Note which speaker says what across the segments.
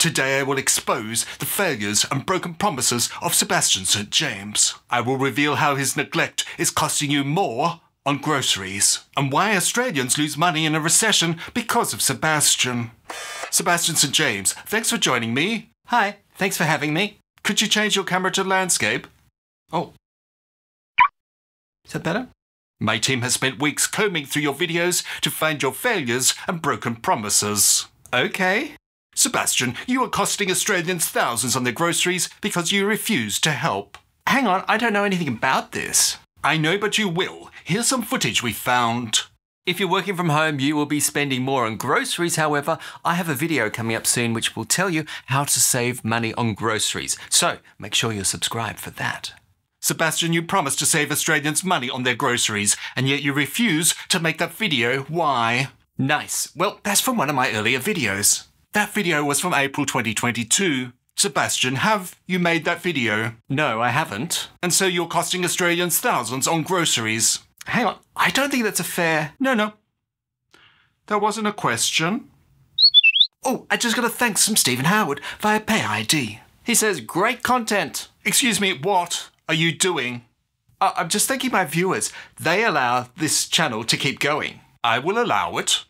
Speaker 1: Today I will expose the failures and broken promises of Sebastian St. James. I will reveal how his neglect is costing you more on groceries and why Australians lose money in a recession because of Sebastian. Sebastian St. James, thanks for joining me.
Speaker 2: Hi, thanks for having me.
Speaker 1: Could you change your camera to landscape?
Speaker 2: Oh. Is that better?
Speaker 1: My team has spent weeks combing through your videos to find your failures and broken promises.
Speaker 2: Okay.
Speaker 1: Sebastian, you are costing Australians thousands on their groceries because you refuse to help.
Speaker 2: Hang on, I don't know anything about this.
Speaker 1: I know, but you will. Here's some footage we found.
Speaker 2: If you're working from home, you will be spending more on groceries. However, I have a video coming up soon which will tell you how to save money on groceries. So make sure you're subscribed for that.
Speaker 1: Sebastian, you promised to save Australians money on their groceries, and yet you refuse to make that video. Why?
Speaker 2: Nice.
Speaker 1: Well, that's from one of my earlier videos. That video was from April 2022. Sebastian, have you made that video?
Speaker 2: No, I haven't.
Speaker 1: And so you're costing Australians thousands on groceries.
Speaker 2: Hang on, I don't think that's a fair.
Speaker 1: No, no. That wasn't a question.
Speaker 2: Oh, I just got a thanks from Stephen Howard via PayID. He says, great content.
Speaker 1: Excuse me, what are you doing?
Speaker 2: Uh, I'm just thanking my viewers. They allow this channel to keep going.
Speaker 1: I will allow it.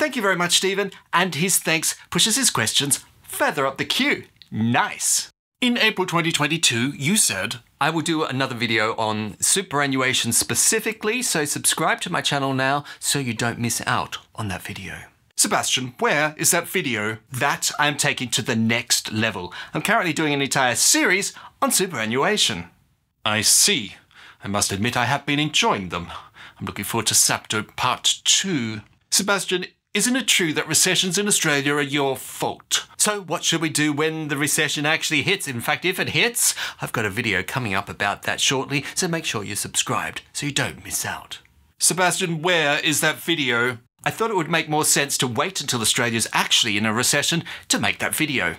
Speaker 2: Thank you very much, Stephen. And his thanks pushes his questions further up the queue. Nice.
Speaker 1: In April 2022, you said,
Speaker 2: I will do another video on superannuation specifically, so subscribe to my channel now so you don't miss out on that video.
Speaker 1: Sebastian, where is that video?
Speaker 2: That I'm taking to the next level. I'm currently doing an entire series on superannuation.
Speaker 1: I see. I must admit I have been enjoying them. I'm looking forward to SAPTO Part 2. Sebastian, isn't it true that recessions in Australia are your fault?
Speaker 2: So, what should we do when the recession actually hits? In fact, if it hits, I've got a video coming up about that shortly, so make sure you're subscribed so you don't miss out.
Speaker 1: Sebastian, where is that video?
Speaker 2: I thought it would make more sense to wait until Australia's actually in a recession to make that video.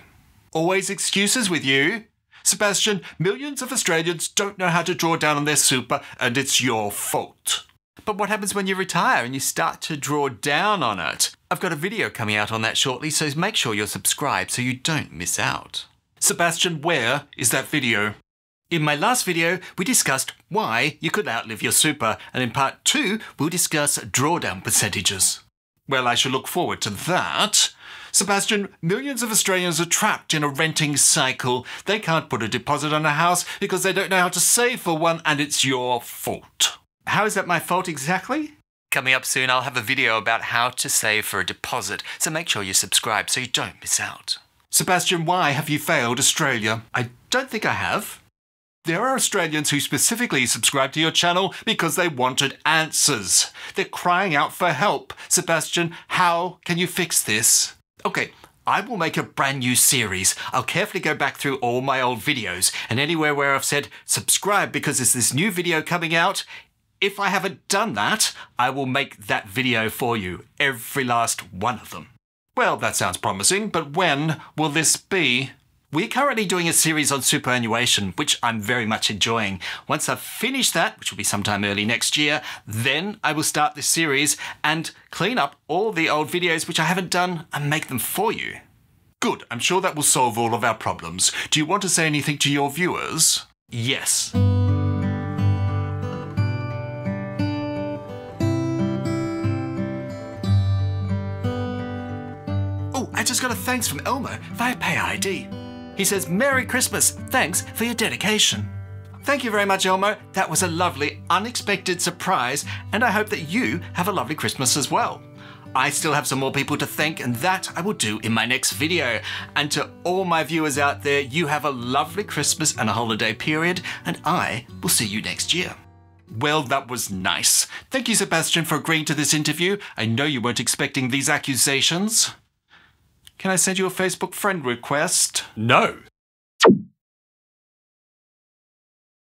Speaker 1: Always excuses with you. Sebastian, millions of Australians don't know how to draw down on their super, and it's your fault.
Speaker 2: But what happens when you retire and you start to draw down on it? I've got a video coming out on that shortly, so make sure you're subscribed so you don't miss out.
Speaker 1: Sebastian, where is that video?
Speaker 2: In my last video, we discussed why you could outlive your super, and in part two, we'll discuss drawdown percentages.
Speaker 1: Well, I shall look forward to that. Sebastian, millions of Australians are trapped in a renting cycle. They can't put a deposit on a house because they don't know how to save for one, and it's your fault.
Speaker 2: How is that my fault exactly? Coming up soon, I'll have a video about how to save for a deposit, so make sure you subscribe so you don't miss out.
Speaker 1: Sebastian, why have you failed Australia?
Speaker 2: I don't think I have.
Speaker 1: There are Australians who specifically subscribe to your channel because they wanted answers. They're crying out for help. Sebastian, how can you fix this?
Speaker 2: Okay, I will make a brand new series. I'll carefully go back through all my old videos and anywhere where I've said subscribe because there's this new video coming out, if I haven't done that, I will make that video for you, every last one of them.
Speaker 1: Well, that sounds promising, but when will this be?
Speaker 2: We're currently doing a series on superannuation, which I'm very much enjoying. Once I've finished that, which will be sometime early next year, then I will start this series and clean up all the old videos which I haven't done and make them for you.
Speaker 1: Good, I'm sure that will solve all of our problems. Do you want to say anything to your viewers?
Speaker 2: Yes. I just got a thanks from Elmo via PayID. He says, Merry Christmas, thanks for your dedication. Thank you very much, Elmo. That was a lovely, unexpected surprise, and I hope that you have a lovely Christmas as well. I still have some more people to thank, and that I will do in my next video. And to all my viewers out there, you have a lovely Christmas and a holiday period, and I will see you next year.
Speaker 1: Well, that was nice. Thank you, Sebastian, for agreeing to this interview. I know you weren't expecting these accusations. Can I send you a Facebook friend request?
Speaker 2: No.